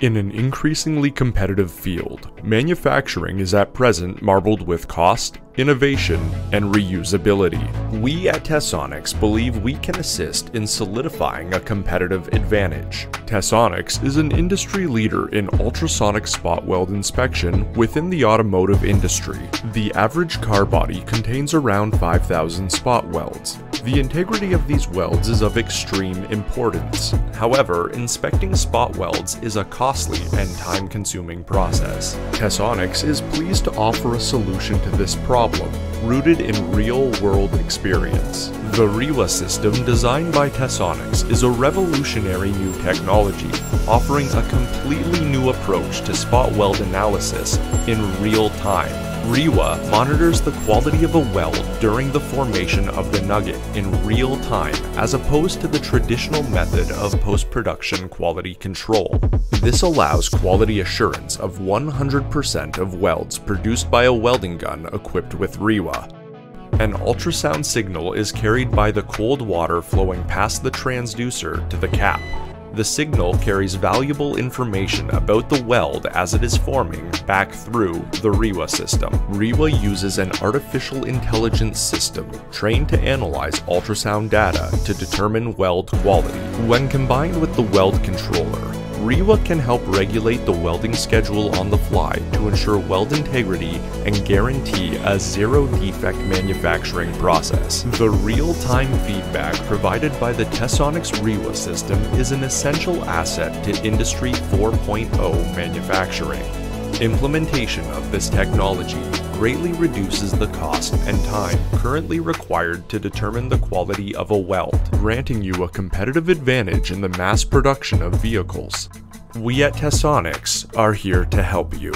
In an increasingly competitive field, manufacturing is at present marbled with cost, innovation, and reusability. We at Tessonics believe we can assist in solidifying a competitive advantage. Tessonics is an industry leader in ultrasonic spot weld inspection within the automotive industry. The average car body contains around 5,000 spot welds. The integrity of these welds is of extreme importance. However, inspecting spot welds is a costly and time-consuming process. Tessonics is pleased to offer a solution to this problem, rooted in real-world experience. The RIWA system designed by Tessonics is a revolutionary new technology, offering a completely new approach to spot weld analysis in real time. RIWA monitors the quality of a weld during the formation of the nugget in real time as opposed to the traditional method of post-production quality control. This allows quality assurance of 100% of welds produced by a welding gun equipped with RIWA. An ultrasound signal is carried by the cold water flowing past the transducer to the cap. The signal carries valuable information about the weld as it is forming back through the RIWA system. RIWA uses an artificial intelligence system trained to analyze ultrasound data to determine weld quality. When combined with the weld controller, RIWA can help regulate the welding schedule on the fly to ensure weld integrity and guarantee a zero defect manufacturing process. The real-time feedback provided by the Tessonics RIWA system is an essential asset to Industry 4.0 manufacturing. Implementation of this technology greatly reduces the cost and time currently required to determine the quality of a weld, granting you a competitive advantage in the mass production of vehicles. We at Tessonics are here to help you.